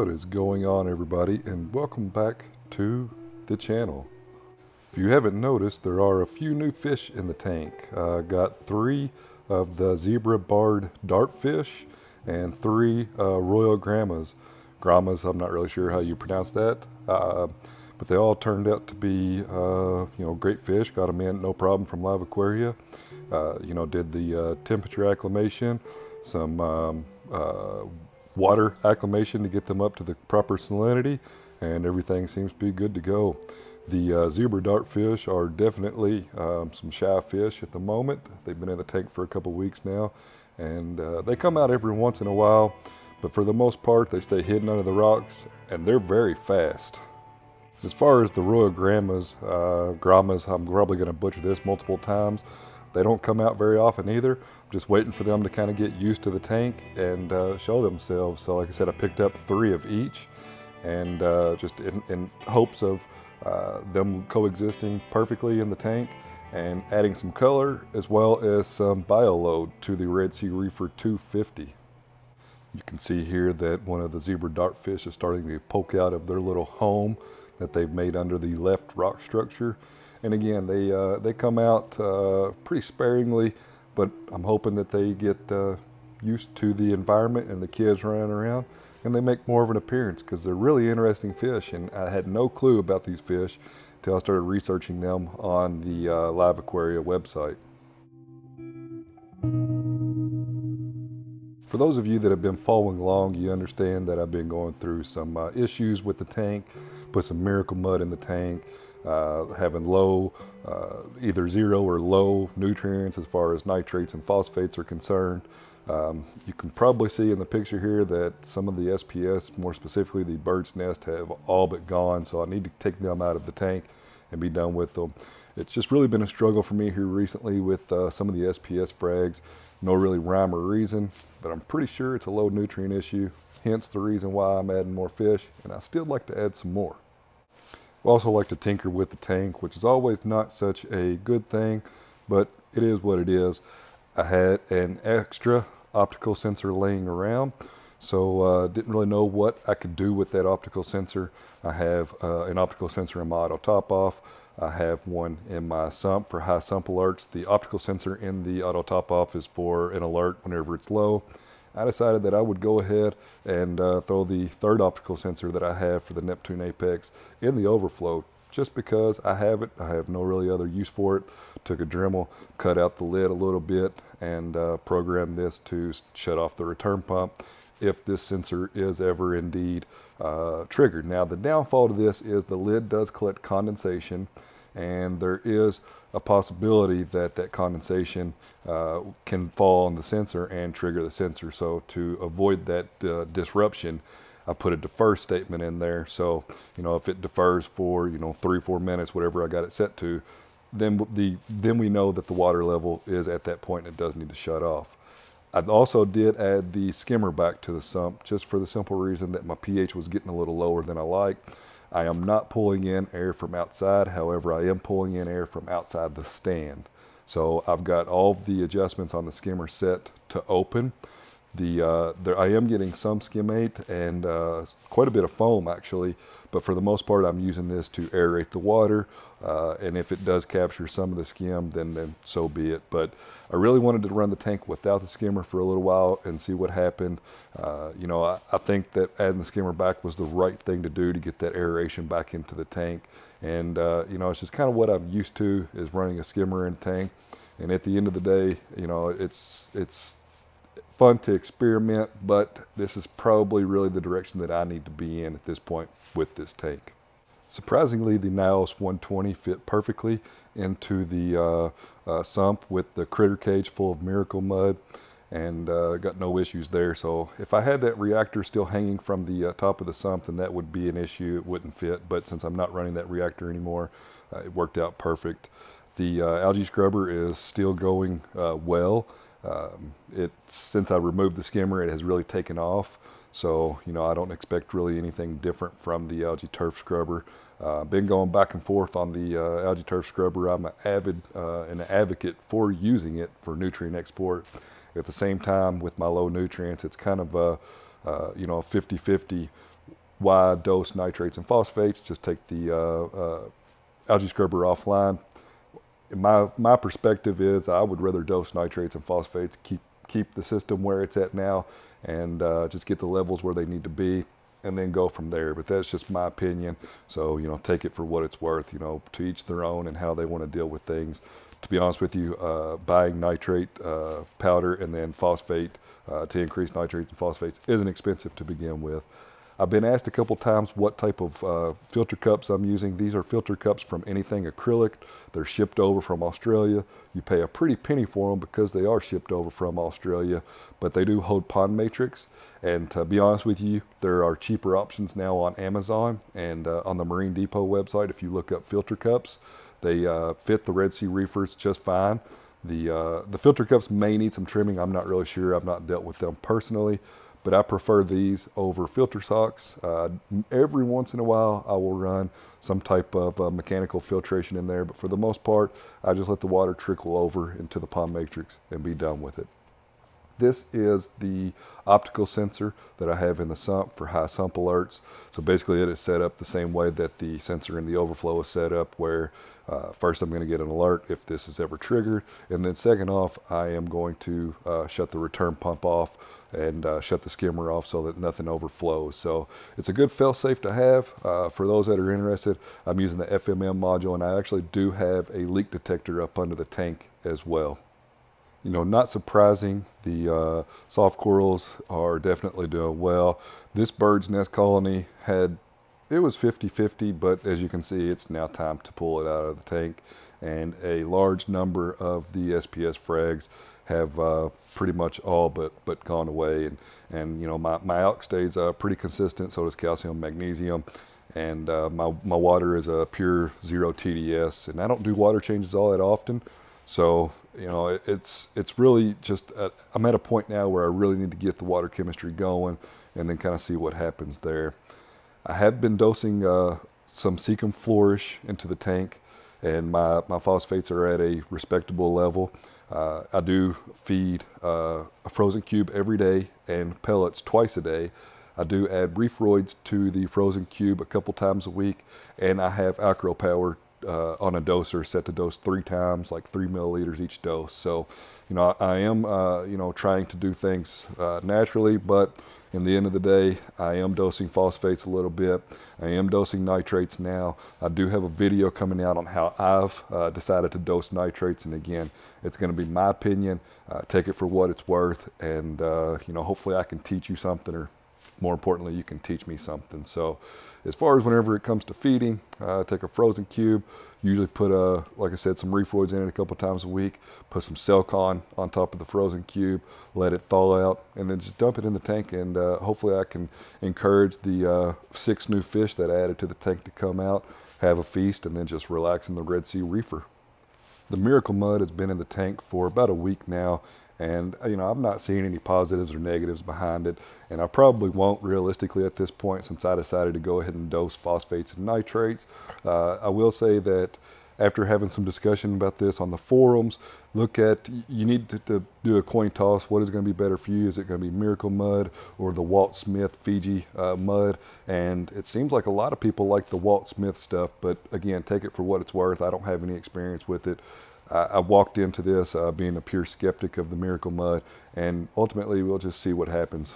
What is going on everybody and welcome back to the channel. If you haven't noticed there are a few new fish in the tank. Uh, got three of the zebra barred dartfish and three uh, royal grammas. Grammas, I'm not really sure how you pronounce that. Uh, but they all turned out to be uh, you know great fish. Got them in no problem from Live Aquaria. Uh, you know did the uh, temperature acclimation, some um, water acclimation to get them up to the proper salinity and everything seems to be good to go. The uh, zebra dartfish are definitely um, some shy fish at the moment. They've been in the tank for a couple weeks now and uh, they come out every once in a while but for the most part they stay hidden under the rocks and they're very fast. As far as the Royal Grammas, uh, Grammas, I'm probably going to butcher this multiple times. They don't come out very often either. Just waiting for them to kind of get used to the tank and uh, show themselves. So like I said, I picked up three of each and uh, just in, in, hopes of uh, them coexisting perfectly in the tank and adding some color as well as some bio load to the Red Sea Reefer 250. You can see here that one of the zebra dartfish is starting to poke out of their little home that they've made under the left rock structure. And again, they, uh, they come out uh, pretty sparingly, but I'm hoping that they get uh, used to the environment and the kids running around and they make more of an appearance because they're really interesting fish. And I had no clue about these fish until I started researching them on the uh, Live Aquaria website. For those of you that have been following along, you understand that I've been going through some uh, issues with the tank, put some miracle mud in the tank, uh, having low, uh, either zero or low nutrients as far as nitrates and phosphates are concerned. Um, you can probably see in the picture here that some of the SPS, more specifically the bird's nest, have all but gone, so I need to take them out of the tank and be done with them. It's just really been a struggle for me here recently with uh, some of the SPS frags. No really rhyme or reason, but I'm pretty sure it's a low nutrient issue, hence the reason why I'm adding more fish, and I still like to add some more. Also like to tinker with the tank, which is always not such a good thing, but it is what it is. I had an extra optical sensor laying around, so uh, didn't really know what I could do with that optical sensor. I have uh, an optical sensor in my auto top off. I have one in my sump for high sump alerts. The optical sensor in the auto top off is for an alert whenever it's low. I decided that I would go ahead and uh, throw the third optical sensor that I have for the Neptune Apex in the overflow just because I have it. I have no really other use for it. Took a Dremel, cut out the lid a little bit, and uh, programmed this to shut off the return pump if this sensor is ever indeed uh, triggered. Now the downfall to this is the lid does collect condensation and there is a possibility that that condensation uh, can fall on the sensor and trigger the sensor. So to avoid that uh, disruption, I put a defer statement in there. So, you know, if it defers for, you know, three, four minutes, whatever I got it set to, then the then we know that the water level is at that point and it does need to shut off. I also did add the skimmer back to the sump just for the simple reason that my pH was getting a little lower than I like. I am not pulling in air from outside. However, I am pulling in air from outside the stand. So I've got all the adjustments on the skimmer set to open. The uh, I am getting some skimmate and uh, quite a bit of foam actually, but for the most part I'm using this to aerate the water. Uh, and if it does capture some of the skim, then, then so be it. But I really wanted to run the tank without the skimmer for a little while and see what happened. Uh, you know, I, I, think that adding the skimmer back was the right thing to do to get that aeration back into the tank. And, uh, you know, it's just kind of what I'm used to is running a skimmer in tank. And at the end of the day, you know, it's, it's fun to experiment, but this is probably really the direction that I need to be in at this point with this tank. Surprisingly, the Nyos 120 fit perfectly into the uh, uh, sump with the critter cage full of miracle mud and uh, got no issues there. So if I had that reactor still hanging from the uh, top of the sump, then that would be an issue. It wouldn't fit. But since I'm not running that reactor anymore, uh, it worked out perfect. The uh, algae scrubber is still going well. Um, it since I removed the skimmer, it has really taken off. So, you know, I don't expect really anything different from the algae turf scrubber. Uh, been going back and forth on the uh, algae turf scrubber. I'm an avid uh, an advocate for using it for nutrient export. At the same time, with my low nutrients, it's kind of a, uh, you know, 50-50 why dose nitrates and phosphates. Just take the uh, uh, algae scrubber offline. my my perspective is I would rather dose nitrates and phosphates, keep keep the system where it's at now, and uh, just get the levels where they need to be, and then go from there. But that's just my opinion. So you know, take it for what it's worth. You know, to each their own and how they want to deal with things. To be honest with you, uh, buying nitrate uh, powder and then phosphate uh, to increase nitrates and phosphates isn't expensive to begin with. I've been asked a couple times what type of uh, filter cups I'm using. These are filter cups from anything acrylic. They're shipped over from Australia. You pay a pretty penny for them because they are shipped over from Australia, but they do hold pond matrix. And to be honest with you, there are cheaper options now on Amazon and uh, on the Marine Depot website. If you look up filter cups, they uh, fit the Red Sea reefers just fine. The, uh, the filter cups may need some trimming. I'm not really sure. I've not dealt with them personally, but I prefer these over filter socks. Uh, every once in a while, I will run some type of uh, mechanical filtration in there, but for the most part, I just let the water trickle over into the pond matrix and be done with it. This is the optical sensor that I have in the sump for high sump alerts. So basically it is set up the same way that the sensor in the overflow is set up where uh, first I'm going to get an alert if this is ever triggered and then second off I am going to uh, shut the return pump off and uh, shut the skimmer off so that nothing overflows. So it's a good fail-safe to have. Uh, for those that are interested, I'm using the FMM module and I actually do have a leak detector up under the tank as well. You know, not surprising, the uh, soft corals are definitely doing well. This bird's nest colony had, it was 50-50, but as you can see, it's now time to pull it out of the tank. And a large number of the SPS frags have uh, pretty much all but but gone away. And and you know my my alk stays uh, pretty consistent. So does calcium, magnesium, and uh, my my water is a pure zero TDS. And I don't do water changes all that often. So you know it, it's it's really just i I'm at a point now where I really need to get the water chemistry going and then kind of see what happens there. I have been dosing uh, some Seachem Flourish into the tank and my, my phosphates are at a respectable level. Uh, I do feed uh, a frozen cube every day and pellets twice a day. I do add reefroids to the frozen cube a couple times a week, and I have Acro Power uh, on a doser set to dose three times, like three milliliters each dose. So, you know, I, am, uh, you know, trying to do things uh, naturally, but in the end of the day, I am dosing phosphates a little bit. I am dosing nitrates now. I do have a video coming out on how I've uh, decided to dose nitrates. And again, it's going to be my opinion. Uh, take it for what it's worth. And, uh, you know, hopefully I can teach you something or more importantly, you can teach me something. So as far as whenever it comes to feeding, uh, take a frozen cube, usually put, a, like I said, some reefroids in it a couple times a week, put some Selcon on top of the frozen cube, let it thaw out, and then just dump it in the tank. And uh, hopefully I can encourage the uh, six new fish that I added to the tank to come out, have a feast, and then just relax in the Red Sea reefer. The Miracle Mud has been in the tank for about a week now, and you know I'm not seeing any positives or negatives behind it, and I probably won't realistically at this point since I decided to go ahead and dose phosphates and nitrates. Uh, I will say that after having some discussion about this on the forums, look at you need to, to do a coin toss. What is going to be better for you? Is it going to be Miracle Mud or the Walt Smith Fiji uh, mud? And it seems like a lot of people like the Walt Smith stuff, but again, take it for what it's worth. I don't have any experience with it. I, I walked into this uh, being a pure skeptic of the Miracle Mud, and ultimately we'll just see what happens.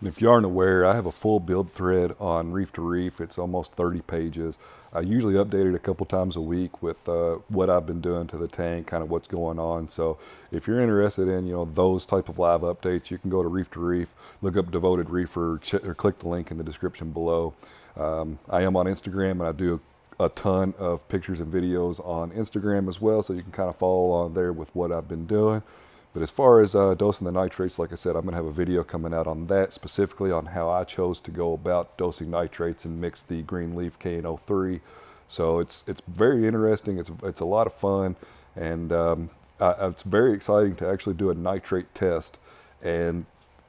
And if you aren't aware, I have a full build thread on Reef to Reef. It's almost 30 pages. I usually update it a couple times a week with uh, what I've been doing to the tank, kind of what's going on. So if you're interested in, you know, those type of live updates, you can go to Reef to Reef, look up Devoted Reefer, or click the link in the description below. Um, I am on Instagram and I do a ton of pictures and videos on Instagram as well, so you can kind of follow along there with what I've been doing. But as far as uh, dosing the nitrates, like I said, I'm going to have a video coming out on that, specifically on how I chose to go about dosing nitrates and mix the green leaf KNO3. So it's it's very interesting. It's it's a lot of fun, and um, I, it's very exciting to actually do a nitrate test, and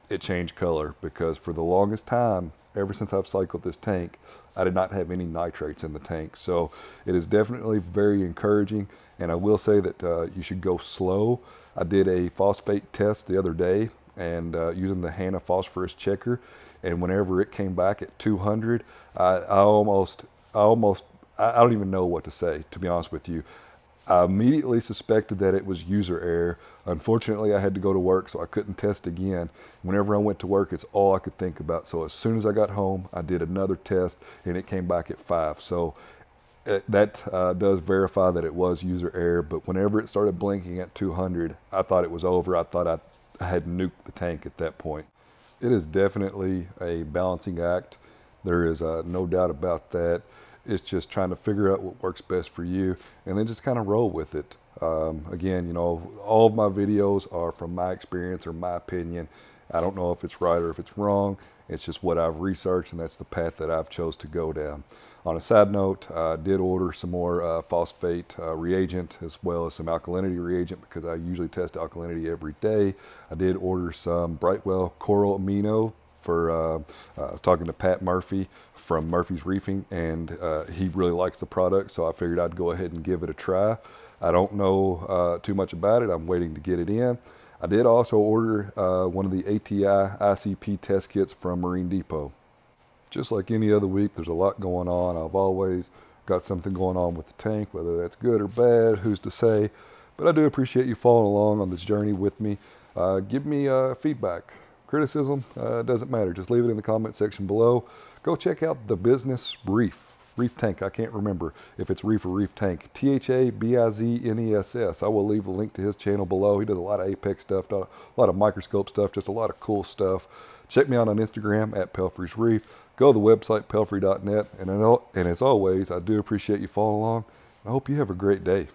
it changed color because for the longest time, ever since I've cycled this tank, I did not have any nitrates in the tank. So it is definitely very encouraging. And I will say that uh, you should go slow. I did a phosphate test the other day and uh, using the Hanna phosphorus checker. And whenever it came back at 200, I, I almost, I almost, I don't even know what to say, to be honest with you. I immediately suspected that it was user error. Unfortunately, I had to go to work, so I couldn't test again. Whenever I went to work, it's all I could think about. So as soon as I got home, I did another test, and it came back at five. So it, that uh, does verify that it was user error. But whenever it started blinking at 200, I thought it was over. I thought I, I had nuked the tank at that point. It is definitely a balancing act. There is uh, no doubt about that. It's just trying to figure out what works best for you and then just kind of roll with it. Um, again, you know, all of my videos are from my experience or my opinion. I don't know if it's right or if it's wrong. It's just what I've researched and that's the path that I've chose to go down. On a side note, I did order some more uh, phosphate uh, reagent as well as some alkalinity reagent because I usually test alkalinity every day. I did order some Brightwell Coral Amino for, uh, I was talking to Pat Murphy from Murphy's Reefing and uh, he really likes the product so I figured I'd go ahead and give it a try. I don't know uh, too much about it. I'm waiting to get it in. I did also order uh, one of the ATI ICP test kits from Marine Depot. Just like any other week, there's a lot going on. I've always got something going on with the tank, whether that's good or bad, who's to say. But I do appreciate you following along on this journey with me. Uh, give me uh, feedback criticism, uh, doesn't matter. Just leave it in the comment section below. Go check out Tha Bizness Reef. Reef Tank, I can't remember if it's Reef or Reef Tank. T-H-A-B-I-Z-N-E-S-S. I will leave a link to his channel below. He does a lot of Apex stuff, a lot of microscope stuff, just a lot of cool stuff. Check me out on Instagram at Pelphrey's Reef. Go to the website, pelphrey.net. And, and as always, I do appreciate you following along. I hope you have a great day.